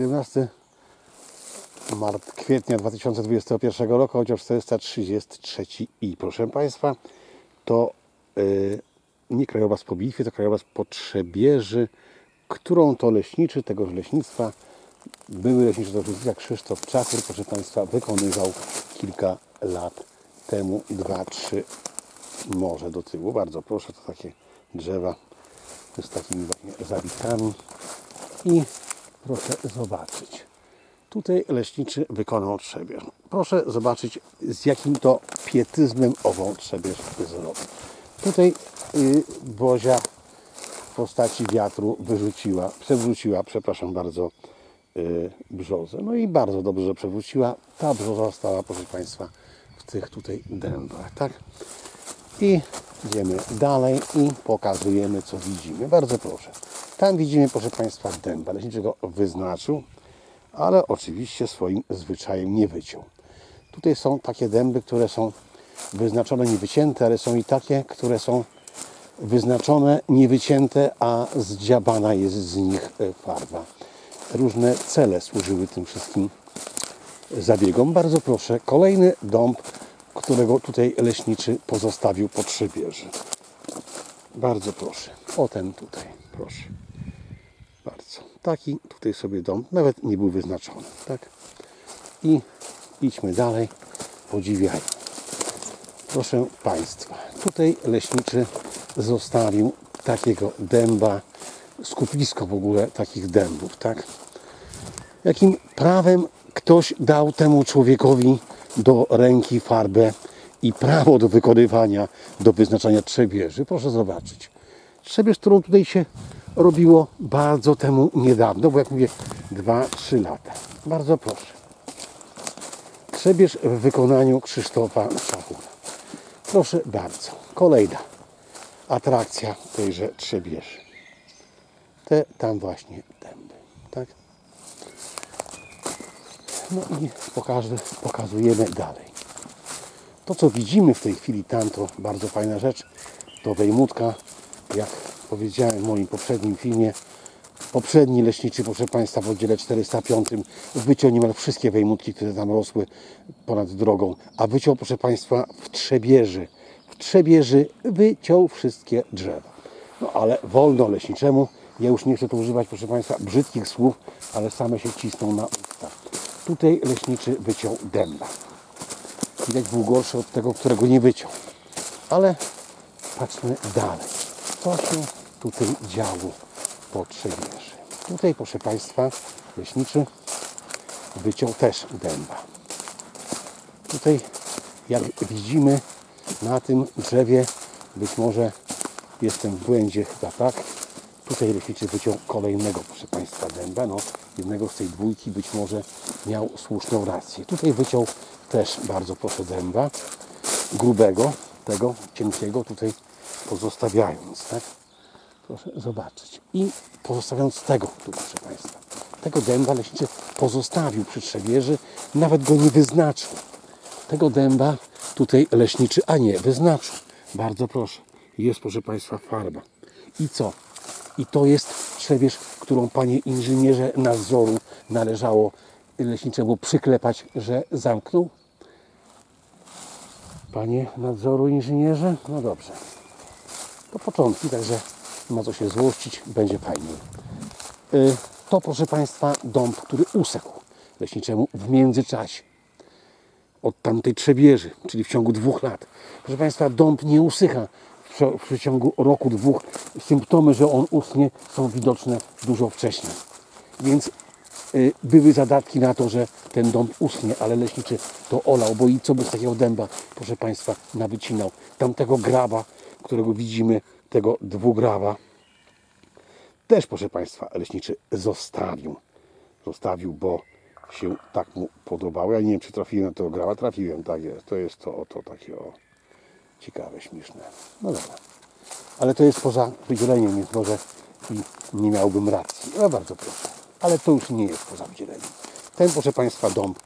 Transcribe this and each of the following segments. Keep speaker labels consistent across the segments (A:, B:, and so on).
A: 17 mart, kwietnia 2021 roku, chociaż 433 i proszę Państwa, to yy, nie krajobraz po bitwie, to krajobraz po Trzebieży, którą to leśniczy tegoż leśnictwa, były leśniczy leśnictwa Krzysztof Czakur, proszę Państwa, wykonywał kilka lat temu, dwa, trzy może do tyłu. Bardzo proszę, to takie drzewa z takimi właśnie i proszę zobaczyć. Tutaj leśniczy wykonał trzebież. Proszę zobaczyć, z jakim to pietyzmem ową trzebież zrobił. Tutaj y, Bozia w postaci wiatru wyrzuciła, przewróciła, przepraszam bardzo, y, brzozę. No i bardzo dobrze, że przewróciła. Ta brzoza stała, proszę Państwa, w tych tutaj dębach, tak? I idziemy dalej i pokazujemy, co widzimy. Bardzo proszę. Tam widzimy, proszę Państwa, dęba. Leśniczego wyznaczył, ale oczywiście swoim zwyczajem nie wyciął. Tutaj są takie dęby, które są wyznaczone, nie wycięte, ale są i takie, które są wyznaczone, nie wycięte, a zdziabana jest z nich e, farba. Różne cele służyły tym wszystkim zabiegom. Bardzo proszę, kolejny dąb, którego tutaj leśniczy pozostawił po trzybieży. Bardzo proszę. O ten tutaj, proszę. Bardzo. Taki tutaj sobie dom, nawet nie był wyznaczony. Tak? I idźmy dalej, podziwiaj. Proszę Państwa, tutaj leśniczy zostawił takiego dęba, skupisko w ogóle takich dębów, tak? Jakim prawem ktoś dał temu człowiekowi do ręki farbę i prawo do wykonywania, do wyznaczania trzebieży? Proszę zobaczyć. Trzebież, którą tutaj się robiło bardzo temu niedawno, bo jak mówię, 2-3 lata. Bardzo proszę. Trzebież w wykonaniu Krzysztofa Szachura. Proszę bardzo. Kolejna atrakcja tejże trzebieży. Te tam właśnie dęby. Tak? No i pokażę, pokazujemy dalej. To, co widzimy w tej chwili tam, to bardzo fajna rzecz. To wejmutka, jak powiedziałem w moim poprzednim filmie, poprzedni leśniczy, proszę Państwa, w oddziale 405 wyciął niemal wszystkie wejmutki, które tam rosły ponad drogą, a wyciął, proszę Państwa, w Trzebieży. W Trzebieży wyciął wszystkie drzewa. No ale wolno leśniczemu, ja już nie chcę tu używać, proszę Państwa, brzydkich słów, ale same się cisną na usta. Tutaj leśniczy wyciął dęba. Widać był gorszy od tego, którego nie wyciął. Ale patrzmy dalej. Co się tutaj działo po Trzebieży? Tutaj, proszę Państwa, leśniczy wyciął też dęba. Tutaj, jak widzimy, na tym drzewie, być może jestem w błędzie chyba tak, tutaj leśniczy wyciął kolejnego, proszę Państwa, dęba. No, jednego z tej dwójki być może miał słuszną rację. Tutaj wyciął też bardzo proszę dęba, grubego, tego cienkiego tutaj pozostawiając, tak? Proszę zobaczyć. I pozostawiając tego, tu proszę Państwa, tego dęba leśniczy pozostawił przy trzebieży, nawet go nie wyznaczył. Tego dęba tutaj leśniczy, a nie, wyznaczył. Bardzo proszę. Jest, proszę Państwa, farba. I co? I to jest trzebież, którą panie inżynierze nadzoru należało leśniczemu przyklepać, że zamknął? Panie nadzoru inżynierze? No dobrze. To początki, także ma co się złościć, będzie fajnie. Y, to, proszę Państwa, dąb, który usechł leśniczemu w międzyczasie. Od tamtej trzebieży, czyli w ciągu dwóch lat. Proszę Państwa, dąb nie usycha w przeciągu roku, dwóch. Symptomy, że on uschnie, są widoczne dużo wcześniej. Więc y, były zadatki na to, że ten dąb uschnie, ale leśniczy to olał, bo i co by z takiego dęba, proszę Państwa, nawycinał. Tamtego graba, którego widzimy, tego dwugrawa, też, proszę Państwa, leśniczy zostawił. Zostawił, bo się tak mu podobało. Ja nie wiem, czy trafiłem na tego grała. Trafiłem, tak jest. To jest to oto takie o ciekawe, śmieszne. No dobra. Ale to jest poza wydzieleniem, więc może i nie miałbym racji. No bardzo proszę. Ale to już nie jest poza wydzieleniem. Ten, proszę Państwa, dąb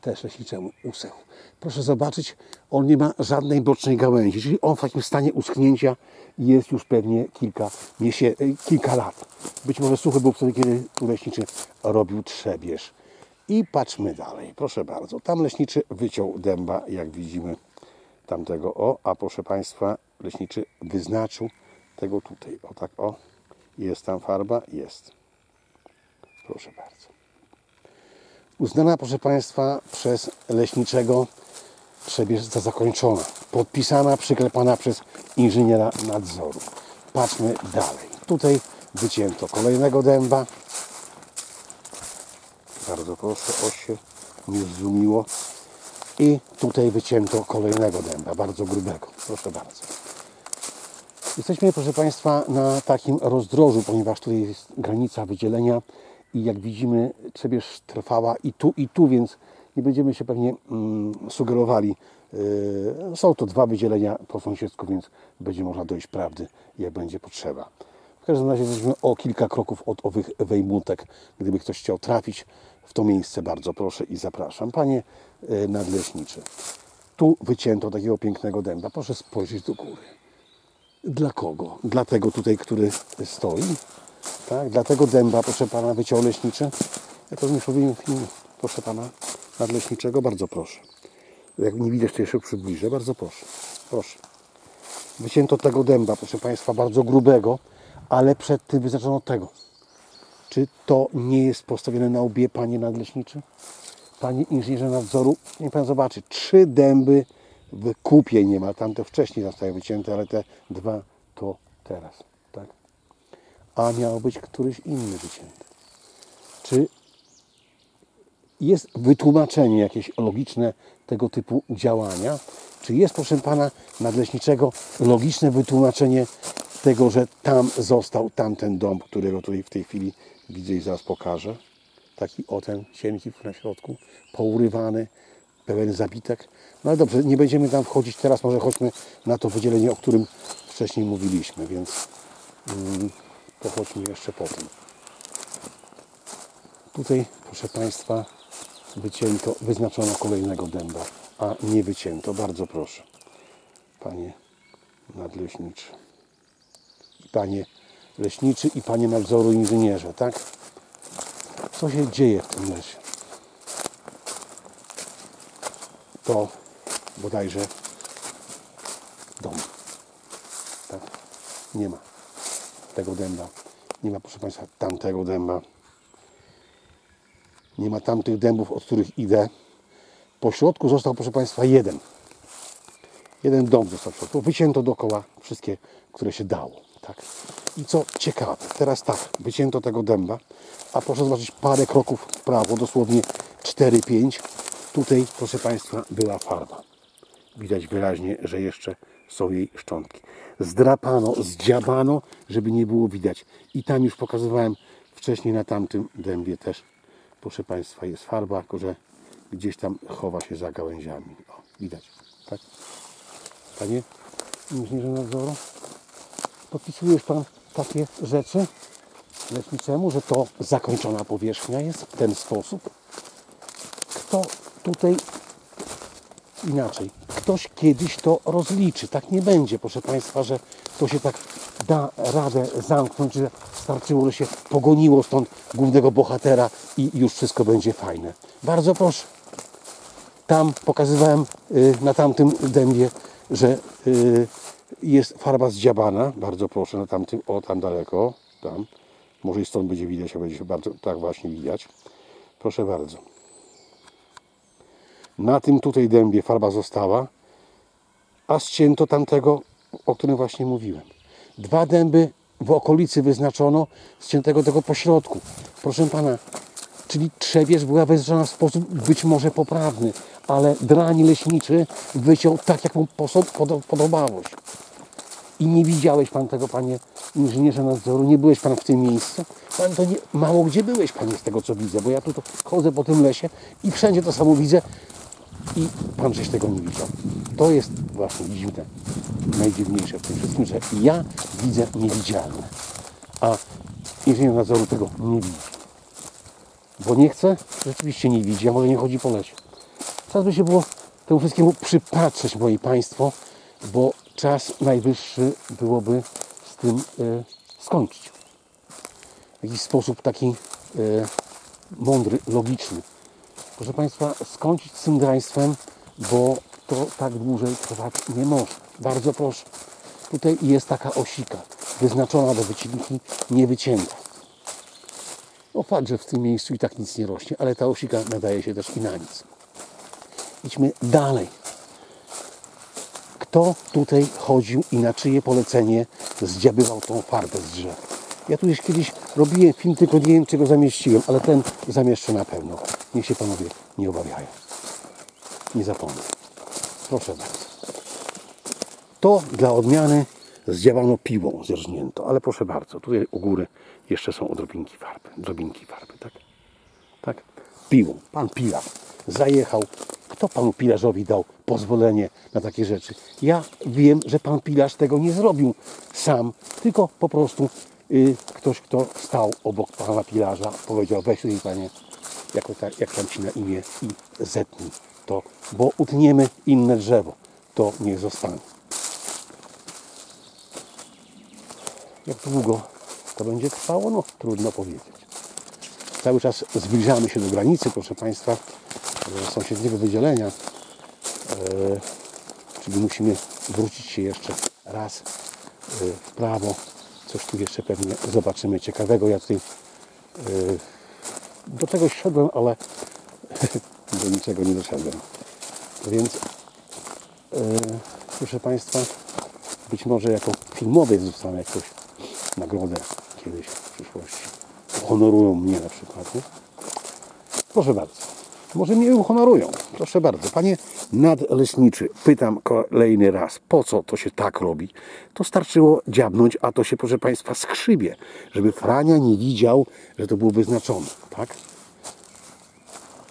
A: też leśniczemu usechł. Proszę zobaczyć, on nie ma żadnej bocznej gałęzi, czyli on w takim stanie uschnięcia jest już pewnie kilka, miesię- kilka lat. Być może suchy był wtedy, kiedy tu leśniczy robił trzebież. I patrzmy dalej, proszę bardzo. Tam leśniczy wyciął dęba, jak widzimy tamtego. O, a proszę Państwa, leśniczy wyznaczył tego tutaj. O tak, o. Jest tam farba? Jest. Proszę bardzo. Uznana, proszę Państwa, przez leśniczego przebierz za zakończona. Podpisana, przyklepana przez inżyniera nadzoru. Patrzmy dalej. Tutaj wycięto kolejnego dęba. Bardzo proszę, o się nie zdumiło. I tutaj wycięto kolejnego dęba, bardzo grubego. Proszę bardzo. Jesteśmy, proszę Państwa, na takim rozdrożu, ponieważ tutaj jest granica wydzielenia i jak widzimy, trzebież trwała i tu, i tu, więc nie będziemy się pewnie mm, sugerowali. Yy, są to dwa wydzielenia po sąsiedzku, więc będzie można dojść prawdy, jak będzie potrzeba. W każdym razie jesteśmy o kilka kroków od owych wejmutek. Gdyby ktoś chciał trafić w to miejsce, bardzo proszę i zapraszam. Panie yy, nadleśniczy, tu wycięto takiego pięknego dęba. Proszę spojrzeć do góry. Dla kogo? Dla tego tutaj, który stoi. Tak? Dla tego dęba, proszę pana, wyciął leśniczy. Ja to już mówiłem w filmie, proszę pana, nadleśniczego. Bardzo proszę. Jak nie widać, to jeszcze przybliżę. Bardzo proszę. Proszę. Wycięto tego dęba, proszę państwa, bardzo grubego, ale przed tym wyznaczono tego. Czy to nie jest postawione na łbie, panie nadleśniczy? Panie inżynierze nadzoru, niech pan zobaczy, trzy dęby w kupie nie ma. Tamte wcześniej zostały wycięte, ale te dwa to teraz. Tak? A miał być któryś inny wycięty. Czy jest wytłumaczenie jakieś logiczne tego typu działania? Czy jest, proszę pana nadleśniczego, logiczne wytłumaczenie tego, że tam został tamten dom, którego tutaj w tej chwili widzę i zaraz pokażę? Taki o ten cienki na środku, pourywany, pełen zabitek. No ale dobrze, nie będziemy tam wchodzić teraz, może chodźmy na to wydzielenie, o którym wcześniej mówiliśmy, więc mm, pochodźmy jeszcze po tym. Tutaj, proszę Państwa, wycięto, wyznaczono kolejnego dęba, a nie wycięto. Bardzo proszę, Panie nadleśniczy. Panie leśniczy i Panie nadzoru inżynierze, tak? Co się dzieje w tym lesie? to bodajże dom. Tak? Nie ma tego dęba. Nie ma, proszę Państwa, tamtego dęba. Nie ma tamtych dębów, od których idę. Po środku został, proszę Państwa, jeden. Jeden dom został w środku. Wycięto dookoła wszystkie, które się dało. Tak? I co ciekawe, teraz tak, wycięto tego dęba, a proszę zobaczyć parę kroków w prawo, dosłownie 4-5 Tutaj, proszę Państwa, była farba. Widać wyraźnie, że jeszcze są jej szczątki. Zdrapano, zdziabano, żeby nie było widać. I tam już pokazywałem wcześniej na tamtym dębie też, proszę Państwa, jest farba, tylko że gdzieś tam chowa się za gałęziami. O, widać, tak? Panie inżynierze nadzoru, podpisujesz Pan takie rzeczy leśniczemu, że to zakończona powierzchnia jest w ten sposób? Kto tutaj inaczej. Ktoś kiedyś to rozliczy. Tak nie będzie, proszę Państwa, że to się tak da radę zamknąć, że starczyło, że się pogoniło stąd głównego bohatera i już wszystko będzie fajne. Bardzo proszę. Tam pokazywałem y, na tamtym dębie, że y, jest farba zdziabana. Bardzo proszę na tamtym, o tam daleko, tam. Może i stąd będzie widać, a będzie się bardzo, tak właśnie widać. Proszę bardzo. Na tym tutaj dębie farba została, a ścięto tamtego, o którym właśnie mówiłem. Dwa dęby w okolicy wyznaczono, ściętego tego pośrodku. Proszę Pana, czyli trzebież była wyznaczona w sposób być może poprawny, ale drań leśniczy wyciął tak, jak mu podobało się. I nie widziałeś Pan tego, Panie inżynierze nadzoru, nie byłeś Pan w tym miejscu. Pan to nie, mało gdzie byłeś, Panie, z tego co widzę, bo ja tu chodzę po tym lesie i wszędzie to samo widzę i Pan żeś tego nie widział. To jest właśnie dziwne, najdziwniejsze w tym wszystkim, że ja widzę niewidzialne, a inżynier nadzoru tego nie widzi. Bo nie chce, rzeczywiście nie widzi, a może nie chodzi po lesie. Czas by się było temu wszystkiemu przypatrzeć, moi Państwo, bo czas najwyższy byłoby z tym e, skończyć. W jakiś sposób taki e, mądry, logiczny. Proszę Państwa, skończyć z tym draństwem, bo to tak dłużej trwać nie może. Bardzo proszę. Tutaj jest taka osika, wyznaczona do wycinki, nie wycięta. No fakt, że w tym miejscu i tak nic nie rośnie, ale ta osika nadaje się też i na nic. Idźmy dalej. Kto tutaj chodził i na czyje polecenie zdziabywał tą farbę z drzew? Ja tu już kiedyś robiłem film, tylko nie wiem, czy go zamieściłem, ale ten zamieszczę na pewno. Niech się panowie nie obawiają. Nie zapomnę. Proszę bardzo. To dla odmiany zdziałano piłą zerżnięto, ale proszę bardzo, tutaj u góry jeszcze są odrobinki farby, drobinki farby, tak? Tak? Piłą. Pan pilarz zajechał. Kto panu pilarzowi dał pozwolenie na takie rzeczy? Ja wiem, że pan pilarz tego nie zrobił sam, tylko po prostu y, ktoś, kto stał obok pana pilarza, powiedział: weź tutaj panie, jako ta, jak tam ci na imię i zetnij to, bo utniemy inne drzewo. To niech zostanie. Jak długo to będzie trwało? No trudno powiedzieć. Cały czas zbliżamy się do granicy, proszę Państwa, sąsiedniego wydzielenia. E, czyli musimy wrócić się jeszcze raz e, w prawo. Coś tu jeszcze pewnie zobaczymy ciekawego. Ja tutaj e, do tego szedłem, ale do niczego nie doszedłem. Więc e, proszę Państwa, być może jako filmowiec dostanę jakąś nagrodę kiedyś w przyszłości. Honorują mnie na przykład. Proszę bardzo. Może mnie uhonorują. Proszę bardzo. Panie nadleśniczy, pytam kolejny raz, po co to się tak robi? To starczyło dziabnąć, a to się, proszę Państwa, skrzybie, żeby Frania nie widział, że to było wyznaczone. Tak?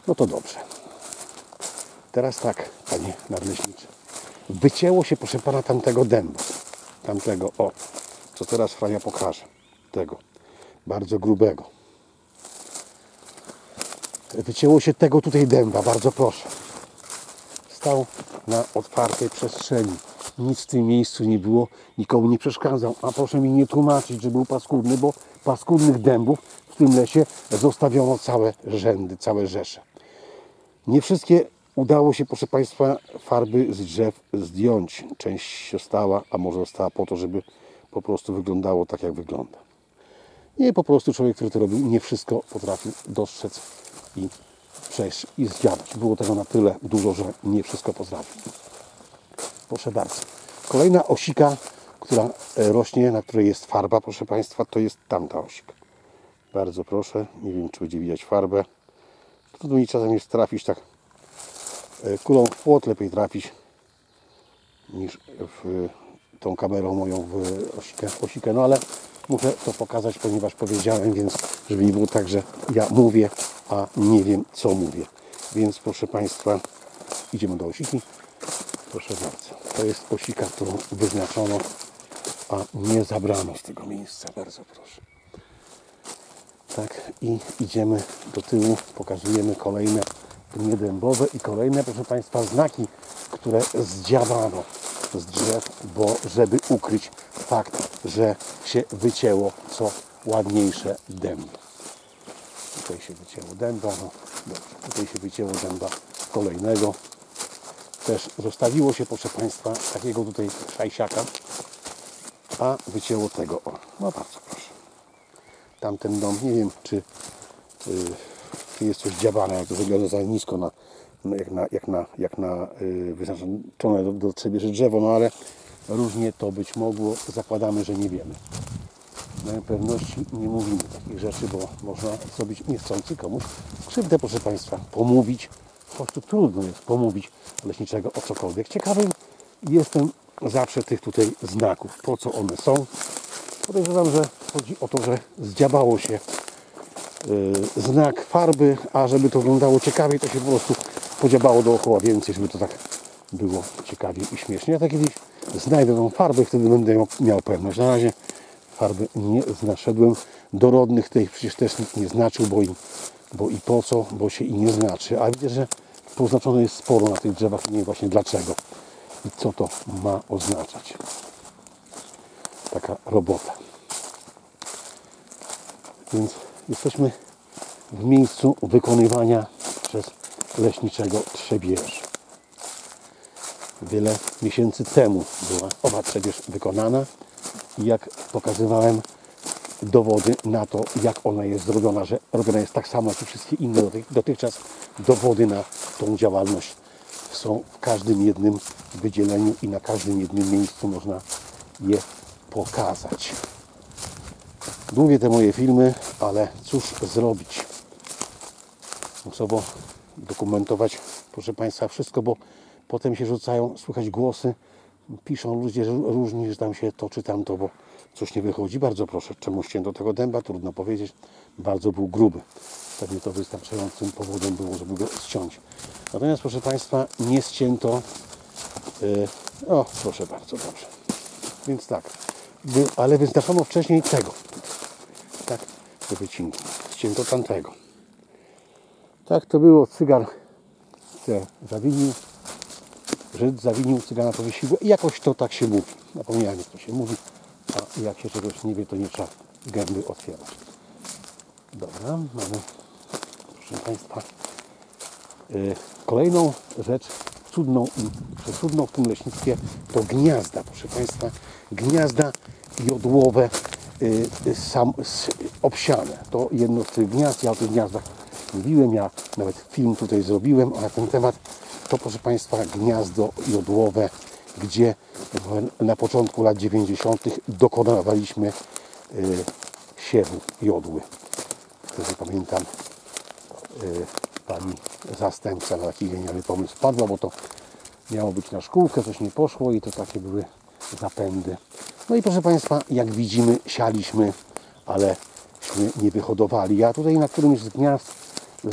A: No to dobrze. Teraz tak, panie nadleśniczy. Wycięło się, proszę pana, tamtego dęba. Tamtego, o, co teraz Frania pokaże. Tego, bardzo grubego. Wycięło się tego tutaj dęba, bardzo proszę. Stał na otwartej przestrzeni. Nic w tym miejscu nie było, nikomu nie przeszkadzał. A proszę mi nie tłumaczyć, że był paskudny, bo paskudnych dębów w tym lesie zostawiono całe rzędy, całe rzesze. Nie wszystkie udało się, proszę Państwa, farby z drzew zdjąć. Część się stała, a może została po to, żeby po prostu wyglądało tak, jak wygląda. Nie po prostu człowiek, który to robił, nie wszystko potrafił dostrzec i przejść i zdziałać. Było tego na tyle dużo, że nie wszystko potrafił. Proszę bardzo. Kolejna osika, która e, rośnie, na której jest farba, proszę Państwa, to jest tamta osika. Bardzo proszę. Nie wiem, czy będzie widać farbę. Trudno mi czasem jest trafić tak e, kulą w płot, lepiej trafić niż w tą kamerą moją w osikę, osikę. No ale muszę to pokazać, ponieważ powiedziałem, więc żeby nie było tak, że ja mówię, a nie wiem co mówię. Więc proszę Państwa, idziemy do osiki. Proszę bardzo. To jest osika, którą wyznaczono, a nie zabrano z tego miejsca. Bardzo proszę. Tak, i idziemy do tyłu, pokazujemy kolejne pnie dębowe i kolejne, proszę Państwa, znaki, które zdziawano z drzew, bo żeby ukryć fakt, że się wycięło co ładniejsze dęby. Tutaj się wycięło dęba, no dobrze, tutaj się wycięło dęba kolejnego. Też zostawiło się, proszę Państwa, takiego tutaj szajsiaka, a wycięło tego, o, no bardzo proszę. Tamten dom, nie wiem, czy y, jest coś dziabane, jak to wygląda za nisko na, no, jak na, jak na, jak na y, wyznaczone do, do drzewo, no ale różnie to być mogło. Zakładamy, że nie wiemy. Pewności nie mówimy takich rzeczy, bo można zrobić niechcący komuś krzywdę, proszę Państwa, pomówić. Po prostu trudno jest pomówić leśniczego o cokolwiek. Ciekawym jestem zawsze tych tutaj znaków, po co one są. Podejrzewam, że chodzi o to, że zdziabało się y, znak farby, a żeby to wyglądało ciekawiej, to się po prostu podziabało dookoła więcej, żeby to tak było ciekawie i śmiesznie. Ja tak kiedyś znajdę tą farbę, wtedy będę miał pewność. Na razie farby nie znaszedłem. Dorodnych tej przecież też nikt nie znaczył, bo, im, bo i po co, bo się i nie znaczy. A widzę, że poznaczone jest sporo na tych drzewach. Nie wiem właśnie dlaczego i co to ma oznaczać. Taka robota. Więc jesteśmy w miejscu wykonywania przez leśniczego trzebież. Wiele miesięcy temu była owa trzebież wykonana jak pokazywałem dowody na to, jak ona jest zrobiona, że robiona jest tak samo jak i wszystkie inne dotychczas dowody na tą działalność są w każdym jednym wydzieleniu i na każdym jednym miejscu można je pokazać. Długie te moje filmy, ale cóż zrobić? Muszę dokumentować, proszę Państwa, wszystko, bo potem się rzucają, słychać głosy, piszą ludzie różni, że tam się to czy tamto, bo coś nie wychodzi. Bardzo proszę, czemu ścięto tego dęba? Trudno powiedzieć. Bardzo był gruby. Pewnie to wystarczającym powodem było, żeby go ściąć. Natomiast, proszę Państwa, nie ścięto. Yy, o, proszę bardzo, dobrze. Więc tak, ale wyznaczono wcześniej tego. Tak, te wycinki. Ścięto tamtego. Tak to było, cygan te zawinił, Żyd zawinił, cygana powiesiło i jakoś to tak się mówi. Zapomniałem jak to się mówi, a jak się czegoś nie wie, to nie trzeba gęby otwierać. Dobra, mamy, proszę Państwa, yy, kolejną rzecz cudną i przecudną w tym leśnictwie to gniazda, proszę Państwa, gniazda jodłowe yy, sam, obsiane. To jedno z tych gniazd, ja o tych gniazdach mówiłem, ja nawet film tutaj zrobiłem na ten temat. To proszę Państwa gniazdo jodłowe, gdzie na początku lat 90. dokonywaliśmy y, siewu jodły. Wtedy pamiętam y, pani zastępca na taki genialny pomysł padła, bo to miało być na szkółkę, coś nie poszło i to takie były zapędy. No i proszę Państwa, jak widzimy, sialiśmy, ale nie wyhodowali. Ja tutaj na którymś z gniazd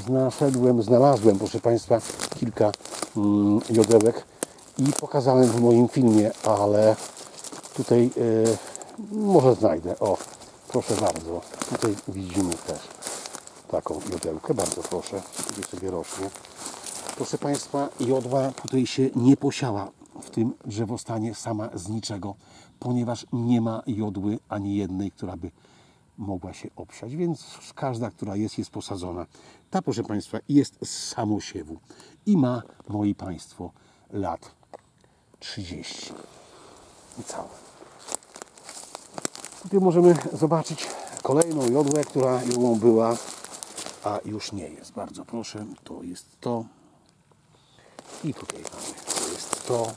A: znaszedłem, znalazłem, proszę Państwa, kilka jodełek i pokazałem w moim filmie, ale tutaj y, może znajdę. O, proszę bardzo. Tutaj widzimy też taką jodełkę. Bardzo proszę. Tutaj sobie rośnie. Proszę Państwa, jodła tutaj się nie posiała w tym drzewostanie sama z niczego, ponieważ nie ma jodły ani jednej, która by mogła się obsiać, więc każda, która jest, jest posadzona. Ta, proszę Państwa, jest z samosiewu i ma, moi Państwo, lat 30 i całe. Tutaj możemy zobaczyć kolejną jodłę, która ją była, a już nie jest. Bardzo proszę, to jest to. I tutaj mamy, to jest to.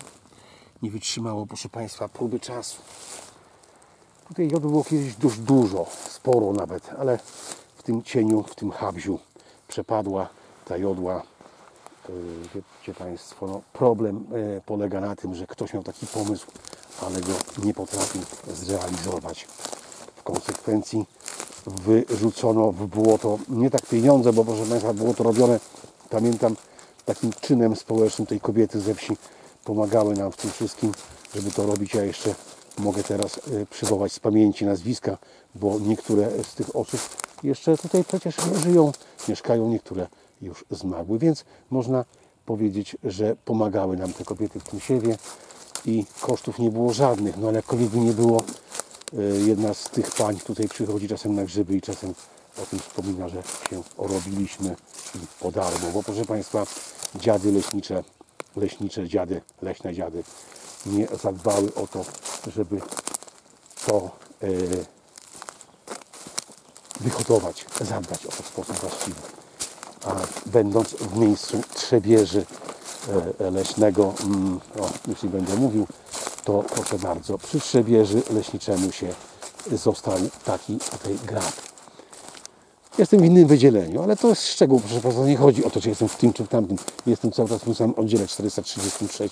A: Nie wytrzymało, proszę Państwa, próby czasu. Tutaj jodu było kiedyś dość dużo, sporo nawet, ale w tym cieniu, w tym habziu przepadła ta jodła. E, wiecie Państwo, no problem e, polega na tym, że ktoś miał taki pomysł, ale go nie potrafił zrealizować. W konsekwencji wyrzucono w błoto nie tak pieniądze, bo proszę Państwa było to robione, pamiętam, takim czynem społecznym tej kobiety ze wsi pomagały nam w tym wszystkim, żeby to robić. Ja jeszcze mogę teraz e, przywołać z pamięci nazwiska, bo niektóre z tych osób jeszcze tutaj przecież żyją, mieszkają, niektóre już zmarły, więc można powiedzieć, że pomagały nam te kobiety w tym siewie i kosztów nie było żadnych, no ale jakkolwiek nie było, e, jedna z tych pań tutaj przychodzi czasem na grzyby i czasem o tym wspomina, że się orobiliśmy po darmo, bo proszę Państwa, dziady leśnicze, leśnicze dziady, leśne dziady nie zadbały o to, żeby to e, wyhodować, zadbać o to sposób właściwy. A będąc w miejscu trzebieży e, leśnego, mm, o, już nie będę mówił, to proszę bardzo, przy trzebieży leśniczemu się został taki tutaj grad. Jestem w innym wydzieleniu, ale to jest szczegół, proszę Państwa, nie chodzi o to, czy jestem w tym czy w tamtym. Jestem cały czas w tym samym oddziale 433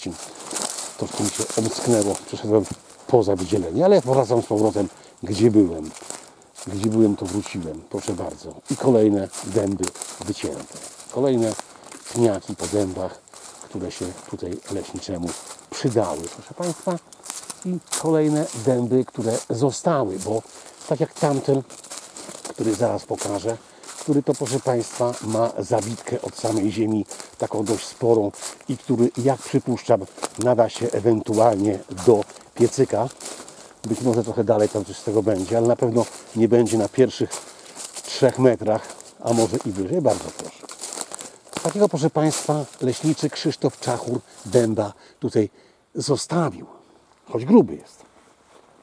A: troszkę mi się omsknęło, przeszedłem poza wydzielenie, ale wracam z powrotem, gdzie byłem. Gdzie byłem, to wróciłem, proszę bardzo. I kolejne dęby wycięte. Kolejne pniaki po dębach, które się tutaj leśniczemu przydały, proszę Państwa. I kolejne dęby, które zostały, bo tak jak tamten, który zaraz pokażę, który to proszę Państwa ma zabitkę od samej ziemi, taką dość sporą i który jak przypuszczam nada się ewentualnie do piecyka. Być może trochę dalej tam coś z tego będzie, ale na pewno nie będzie na pierwszych trzech metrach, a może i wyżej. Bardzo proszę. Takiego proszę Państwa leśniczy Krzysztof Czachur Dęba tutaj zostawił, choć gruby jest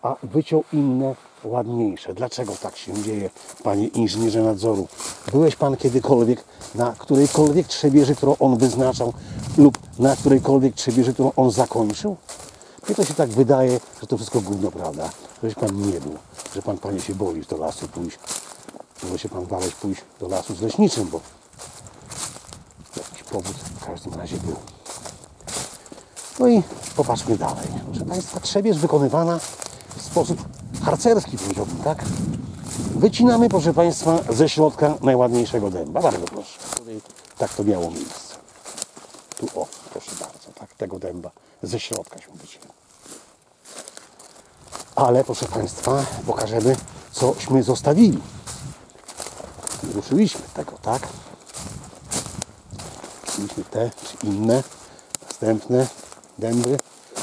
A: a wyciął inne, ładniejsze. Dlaczego tak się dzieje, panie inżynierze nadzoru? Byłeś pan kiedykolwiek na którejkolwiek trzebieży, którą on wyznaczał lub na którejkolwiek trzebieży, którą on zakończył? Mnie to się tak wydaje, że to wszystko gówno prawda. Żeś pan nie był, że pan panie się boi do lasu pójść. Może się pan bałeś pójść do lasu z leśniczym, bo jakiś powód w każdym razie był. No i popatrzmy dalej. Proszę Państwa, trzebież wykonywana w sposób harcerski, powiedziałbym, tak? Wycinamy, proszę Państwa, ze środka najładniejszego dęba. Bardzo proszę. Tutaj tak to miało miejsce. Tu, o, proszę bardzo, tak, tego dęba ze środka się wycina. Ale, proszę Państwa, pokażemy, cośmy zostawili. Ruszyliśmy tego, tak? Ruszyliśmy te czy inne, następne dęby.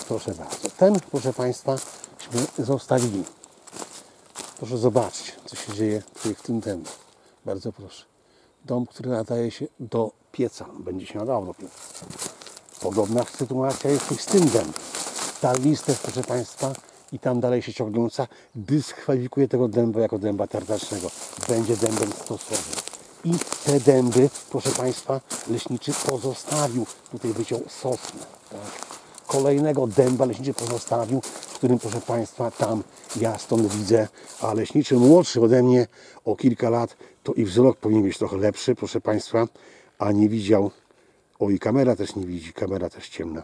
A: Proszę bardzo. Ten, proszę Państwa, śmy zostawili. Proszę zobaczyć, co się dzieje tutaj w tym dębie. Bardzo proszę. Dom, który nadaje się do pieca. Będzie się nadawał do pieca. Podobna sytuacja jest i z tym dębem. Ta listę, proszę Państwa, i tam dalej się ciągnąca, dyskwalifikuje tego dęba jako dęba tartacznego. Będzie dębem stosownym. I te dęby, proszę Państwa, leśniczy pozostawił. Tutaj wyciął sosnę. Tak? Kolejnego dęba leśniczy pozostawił, w którym, proszę Państwa, tam ja stąd widzę, a leśniczy młodszy ode mnie o kilka lat, to i wzrok powinien być trochę lepszy, proszę Państwa, a nie widział, o i kamera też nie widzi, kamera też ciemna.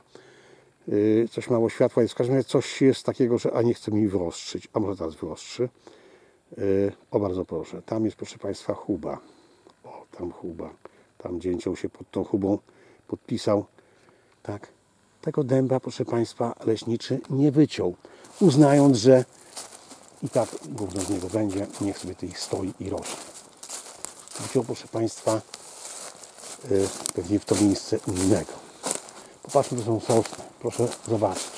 A: Yy, coś mało światła jest, w każdym razie coś jest takiego, że a nie chce mi wyostrzyć, a może teraz wyostrzy. Yy, o bardzo proszę, tam jest proszę Państwa huba, o tam huba, tam dzięcioł się pod tą hubą podpisał, tak, tego dęba, proszę Państwa, leśniczy nie wyciął, uznając, że i tak gówno z niego będzie, niech sobie tutaj stoi i rośnie. Wyciął, proszę Państwa, yy, pewnie w to miejsce innego. Popatrzmy, to są sosny. Proszę zobaczyć,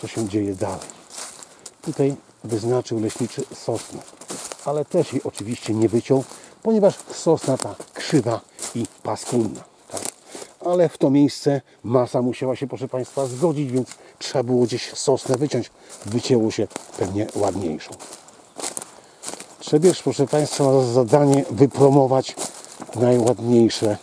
A: co się dzieje dalej. Tutaj wyznaczył leśniczy sosnę, ale też jej oczywiście nie wyciął, ponieważ sosna ta krzywa i paskudna. Tak? Ale w to miejsce masa musiała się, proszę Państwa, zgodzić, więc trzeba było gdzieś sosnę wyciąć. Wycięło się pewnie ładniejszą. Trzebież, proszę Państwa, ma za zadanie wypromować najładniejsze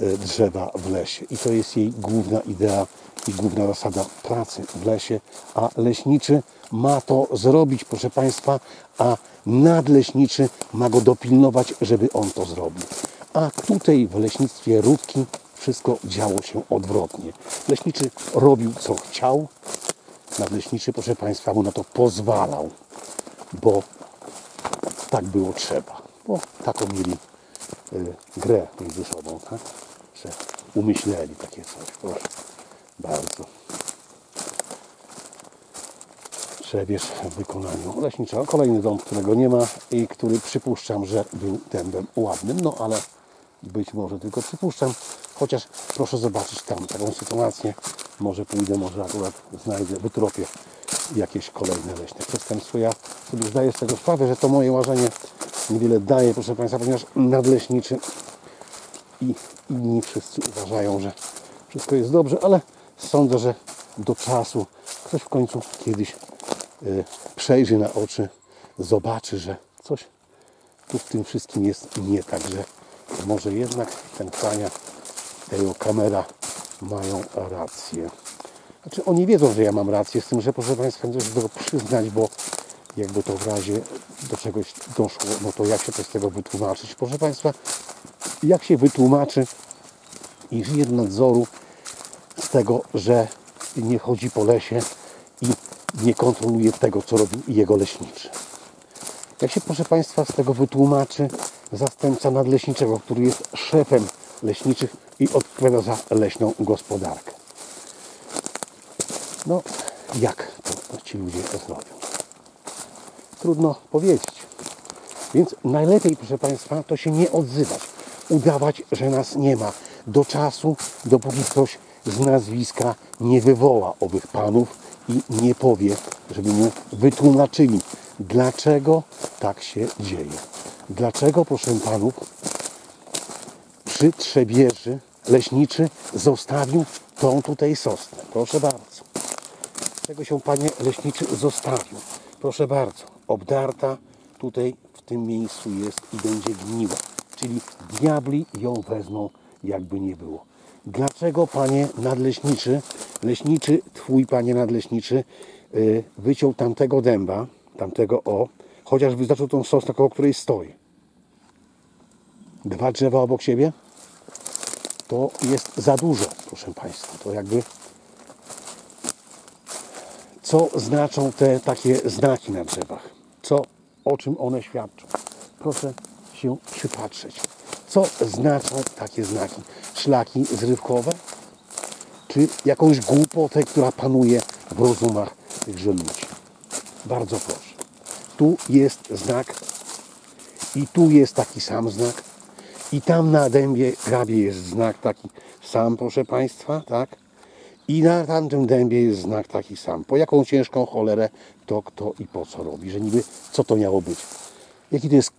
A: drzewa w lesie. I to jest jej główna idea i główna zasada pracy w lesie, a leśniczy ma to zrobić, proszę Państwa, a nadleśniczy ma go dopilnować, żeby on to zrobił. A tutaj w leśnictwie Rudki wszystko działo się odwrotnie. Leśniczy robił co chciał, nadleśniczy, proszę Państwa, mu na to pozwalał, bo tak było trzeba, bo taką mieli y, grę między sobą, tak? Że umyśleli takie coś. Proszę bardzo. Trzebież w wykonaniu leśniczego. Kolejny dom, którego nie ma i który przypuszczam, że był dębem ładnym, no ale być może tylko przypuszczam. Chociaż proszę zobaczyć tam taką sytuację. Może pójdę, może akurat znajdę, wytropię jakieś kolejne leśne przestępstwo. Ja sobie zdaję z tego sprawę, że to moje łażenie niewiele daje, proszę Państwa, ponieważ nadleśniczy i inni wszyscy uważają, że wszystko jest dobrze, ale sądzę, że do czasu ktoś w końcu kiedyś y, przejrzy na oczy, zobaczy, że coś tu w tym wszystkim jest nie tak, że może jednak ten Kania, jego kamera mają rację. Znaczy oni wiedzą, że ja mam rację z tym, że proszę Państwa do tego przyznać, bo jakby to w razie do czegoś doszło, no to jak się to z tego wytłumaczyć? Proszę Państwa, jak się wytłumaczy inżynier nadzoru z tego, że nie chodzi po lesie i nie kontroluje tego, co robił jego leśniczy. Jak się, proszę Państwa, z tego wytłumaczy zastępca nadleśniczego, który jest szefem leśniczych i odpowiada za leśną gospodarkę. No, jak to ci ludzie zrobią? Trudno powiedzieć. Więc najlepiej, proszę Państwa, to się nie odzywać. Udawać, że nas nie ma. Do czasu, dopóki ktoś z nazwiska nie wywoła owych panów i nie powie, żeby mu wytłumaczyli, dlaczego tak się dzieje. Dlaczego, proszę panów, przy Trzebieży leśniczy zostawił tą tutaj sosnę. Proszę bardzo. Czego się panie leśniczy zostawił? Proszę bardzo. Obdarta tutaj w tym miejscu jest i będzie gniła. Czyli diabli ją wezmą jakby nie było. Dlaczego panie nadleśniczy, leśniczy, twój panie nadleśniczy yy, wyciął tamtego dęba, tamtego o, chociaż wyznaczył tą sosnę, koło której stoi? Dwa drzewa obok siebie? to jest za dużo, proszę Państwa. To jakby co znaczą te takie znaki na drzewach? Co, o czym one świadczą? Proszę się przypatrzeć. Co znaczą takie znaki? Szlaki zrywkowe? Czy jakąś głupotę, która panuje w rozumach tychże ludzi? Bardzo proszę. Tu jest znak i tu jest taki sam znak i tam na dębie grabie jest znak taki sam, proszę Państwa, tak? I na tamtym dębie jest znak taki sam. Po jaką ciężką cholerę to kto i po co robi, że niby co to miało być. Jaki to jest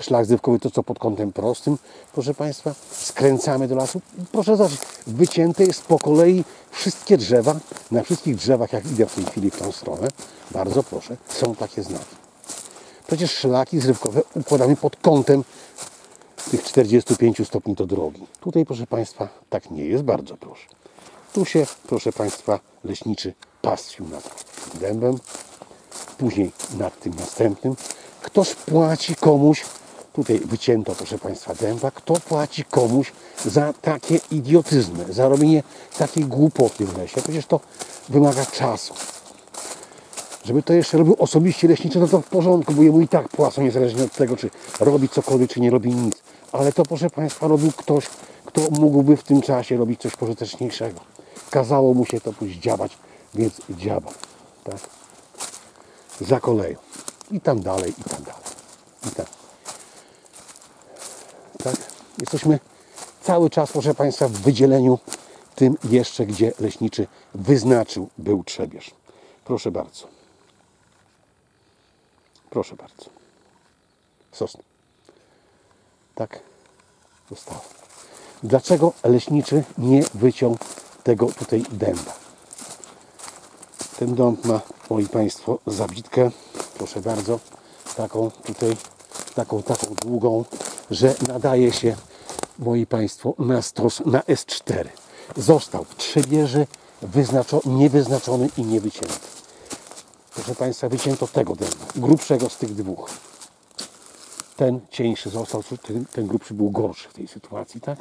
A: szlak zdrywkowy, to co pod kątem prostym, proszę Państwa, skręcamy do lasu. Proszę zobaczyć, wycięte jest po kolei wszystkie drzewa, na wszystkich drzewach, jak idę w tej chwili w tą stronę, bardzo proszę, są takie znaki. Przecież szlaki zrywkowe układamy pod kątem tych 45 stopni do drogi. Tutaj, proszę Państwa, tak nie jest, bardzo proszę. Tu się, proszę Państwa, leśniczy pastwił nad dębem, później nad tym następnym. Ktoś płaci komuś, tutaj wycięto, proszę Państwa, dęba, kto płaci komuś za takie idiotyzmy, za robienie takiej głupoty w lesie? Przecież to wymaga czasu. Żeby to jeszcze robił osobiście leśniczy, no to w porządku, bo jemu i tak płacą, niezależnie od tego, czy robi cokolwiek, czy nie robi nic. Ale to, proszę Państwa, robił ktoś, kto mógłby w tym czasie robić coś pożyteczniejszego. Kazało mu się to pójść dziabać, więc dziabał. Tak? Za koleją. I tam dalej, i tam dalej. I tam. Tak? Jesteśmy cały czas, proszę Państwa, w wydzieleniu tym jeszcze, gdzie leśniczy wyznaczył był trzebież. Proszę bardzo. Proszę bardzo. Sosna. Tak zostało. Dlaczego leśniczy nie wyciął tego tutaj dęba? Ten dąb ma, moi Państwo, zabitkę, proszę bardzo, taką tutaj, taką, taką długą, że nadaje się, moi Państwo, na stos na S4. Został w trzebieży wyznaczo, niewyznaczony i niewycięty. Proszę Państwa, wycięto tego dęba, grubszego z tych dwóch ten cieńszy został, ten, ten grubszy był gorszy w tej sytuacji, tak?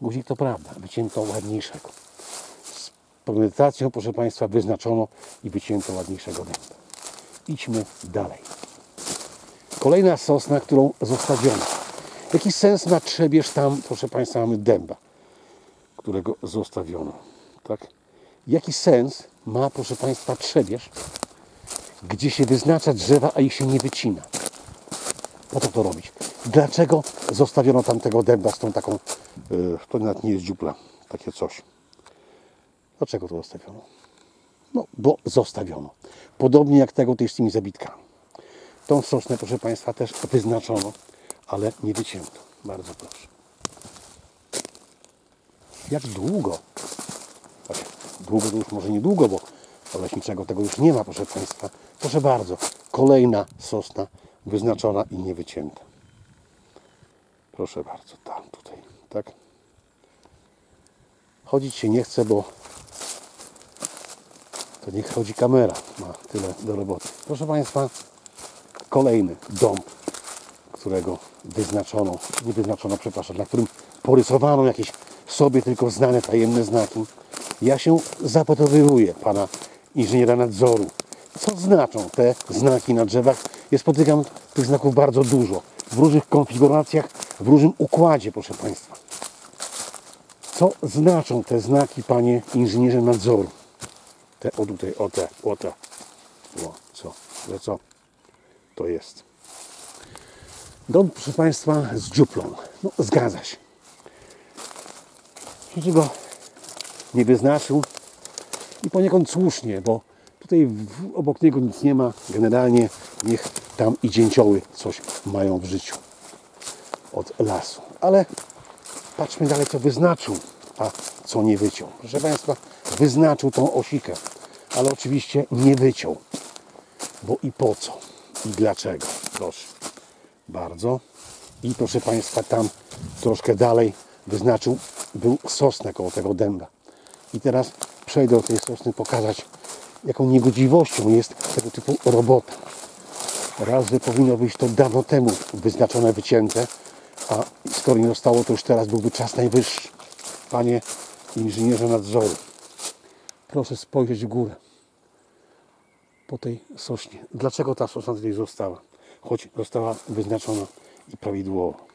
A: Guzik to prawda, wycięto ładniejszego. Z premedytacją, proszę Państwa, wyznaczono i wycięto ładniejszego dęba. Idźmy dalej. Kolejna sosna, którą zostawiono. Jaki sens ma trzebież tam, proszę Państwa, mamy dęba, którego zostawiono. Tak? Jaki sens ma, proszę Państwa, trzebież, gdzie się wyznacza drzewa, a ich się nie wycina? Po co to robić? Dlaczego zostawiono tamtego dęba z tą taką, yy, to nawet nie jest dziupla, takie coś. Dlaczego to zostawiono? No, bo zostawiono. Podobnie jak tego też z tymi zabitkami. Tą sosnę, proszę Państwa, też wyznaczono, ale nie wycięto. Bardzo proszę. Jak długo? Znaczy, długo to już może niedługo, bo leśniczego tego już nie ma, proszę Państwa. Proszę bardzo, kolejna sosna wyznaczona i nie wycięta. Proszę bardzo, tam, tutaj, tak? Chodzić się nie chce, bo to niech chodzi kamera, ma tyle do roboty. Proszę Państwa, kolejny dom, którego wyznaczono, nie wyznaczono, przepraszam, na którym porysowano jakieś sobie tylko znane tajemne znaki. Ja się zapytowuję pana inżyniera nadzoru, co znaczą te znaki na drzewach. Ja spotykam tych znaków bardzo dużo, w różnych konfiguracjach, w różnym układzie, proszę Państwa. Co znaczą te znaki, panie inżynierze nadzoru? Te, o tutaj, o te, o te. O, co, że co to jest? Dom, proszę Państwa, z dziuplą. No, zgadza się. Niczego nie wyznaczył i poniekąd słusznie, bo tutaj w, obok niego nic nie ma. Generalnie niech tam i dzięcioły coś mają w życiu od lasu. Ale patrzmy dalej, co wyznaczył, a co nie wyciął. Proszę Państwa, wyznaczył tą osikę, ale oczywiście nie wyciął. Bo i po co? I dlaczego? Proszę. Bardzo. I proszę Państwa, tam troszkę dalej wyznaczył, był sosnę koło tego dęba. I teraz przejdę do tej sosny pokazać, jaką niegodziwością jest tego typu robota. Raz, powinno być to dawno temu wyznaczone, wycięte, a skoro nie zostało, to już teraz byłby czas najwyższy. Panie inżynierze nadzoru, proszę spojrzeć w górę po tej sośnie. Dlaczego ta sosna tutaj została? Choć została wyznaczona i prawidłowo.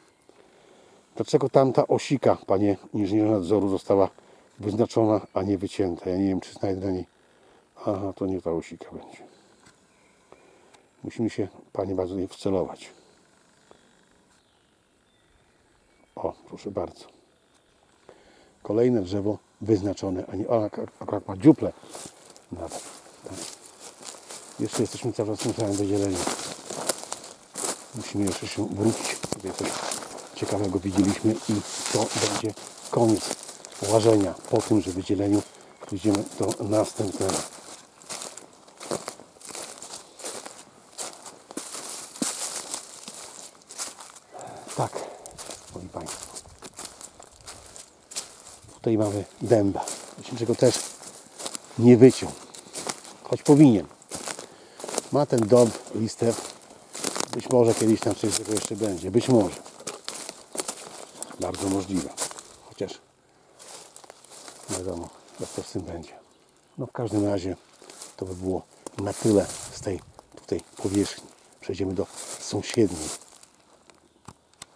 A: Dlaczego tamta osika, panie inżynierze nadzoru, została wyznaczona, a nie wycięta? Ja nie wiem, czy znajdę na niej. Aha, to nie ta osika będzie. Musimy się, panie, bardzo nie wcelować. O, proszę bardzo. Kolejne drzewo wyznaczone, a nie, o, ak- akurat ma dziuple nawet. Tak. Jeszcze jesteśmy cały czas tym samym wydzieleniu. Musimy jeszcze się wrócić. Tutaj coś ciekawego widzieliśmy i to będzie koniec łażenia. Po tym, że wydzieleniu idziemy do następnego. Tak, moi Państwo. Tutaj mamy dęba. Myślę, że go też nie wyciął. Choć powinien. Ma ten dąb, listew. Być może kiedyś tam coś tego jeszcze będzie. Być może. Bardzo możliwe. Chociaż wiadomo, jak to z tym będzie. No w każdym razie to by było na tyle z tej tutaj powierzchni. Przejdziemy do sąsiedniej